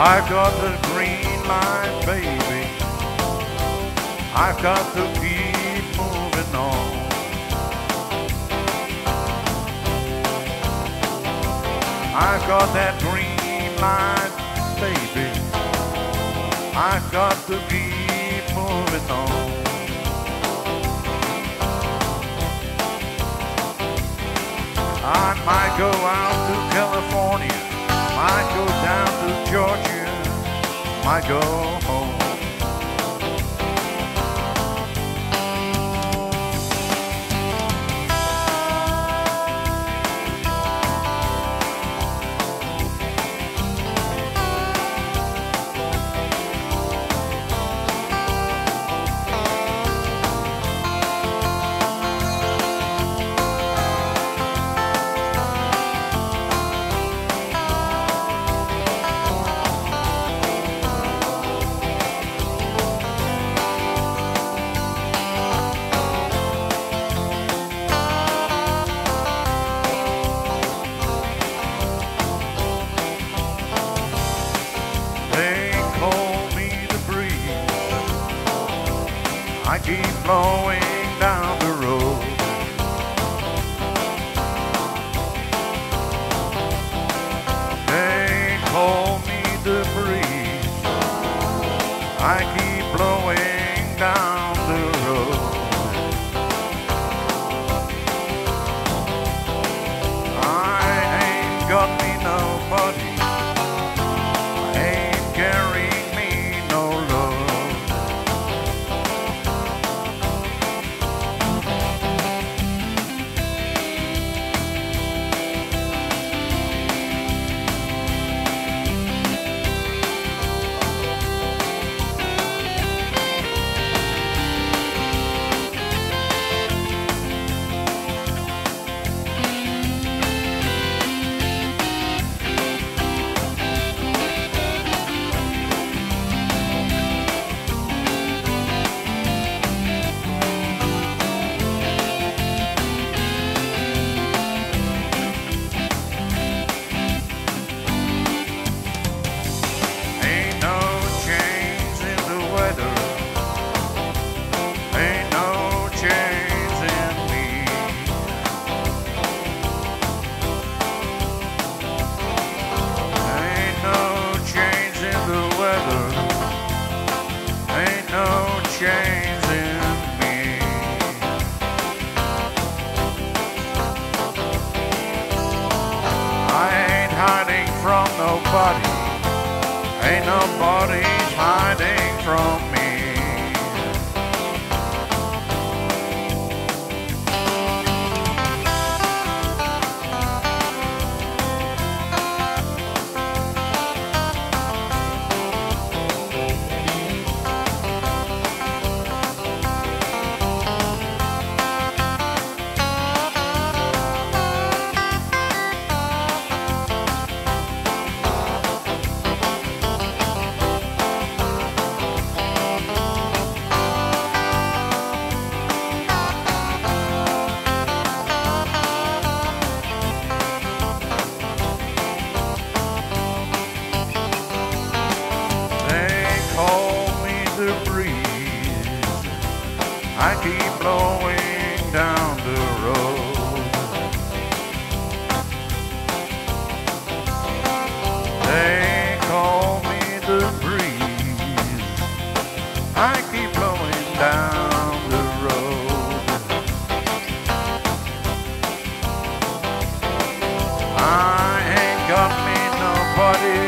I've got the green light, baby. I've got to keep moving on. I've got that green light, baby. I've got to keep moving on. I might go out to California, might go down to Georgia, might go oh, home. Blowing down the road. They call me the breeze. I keep blowing down the road. Hiding from nobody. Ain't nobody's hiding from me. I keep blowing down the road. They call me the breeze. I keep blowing down the road. I ain't got me nobody.